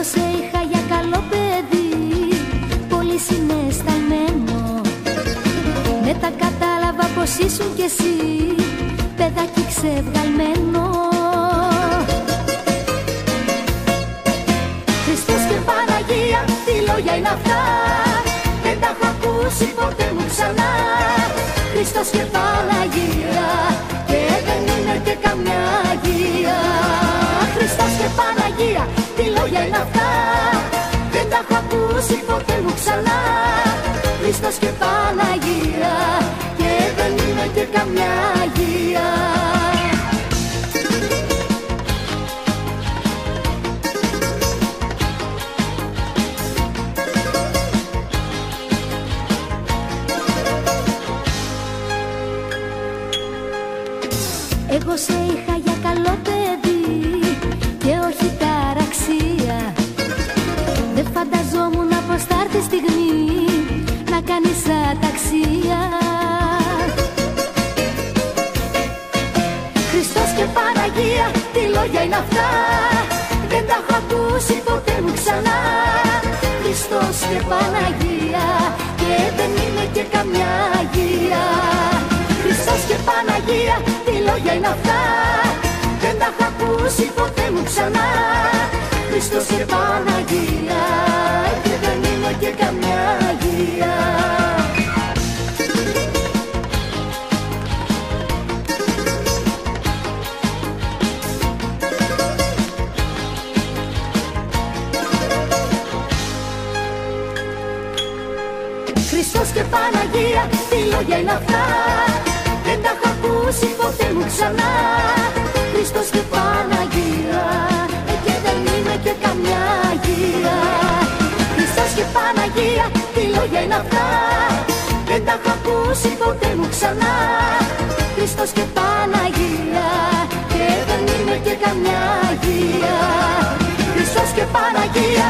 Εγώ σε είχα για καλό παιδί Πολύ συναισθαλμένο Μετά κατάλαβα πως ήσουν κι εσύ Παιδάκι ξεβγαλμένο. Χριστός και Παναγία Τι λόγια είναι αυτά; Δεν τα έχω ακούσει ποτέ μου ξανά. Χριστός και Παναγία ακούσει ποτέ μου ξανά. Χριστός και Παναγία Και δεν είναι και καμιά αγία. Εγώ σε είχα για Παναγία, τι λόγια είναι αυτά. Δεν τα έχω ακούσει ποτέ μου ξανά. Χριστός και Παναγία και δεν είναι και καμιά αγία. Χριστός και Παναγία, τι λόγια είναι αυτά. Δεν τα έχω ακούσει ποτέ μου ξανά. Χριστός και Παναγία και δεν είναι και καμιά αγία Χριστός και Παναγία, τι λόγια είναι αυτά. Δεν τα έχω ακούσει ποτέ μου ξανά. Χριστός και Παναγία, ε, και δεν είναι και καμιά αγία. Χριστός και Παναγία, τι λόγια είναι αυτά. Δεν τα έχω ακούσει ποτέ μου ξανά. Χριστός και Παναγία, και δεν είναι και καμιά αγία. Χριστός και Παναγία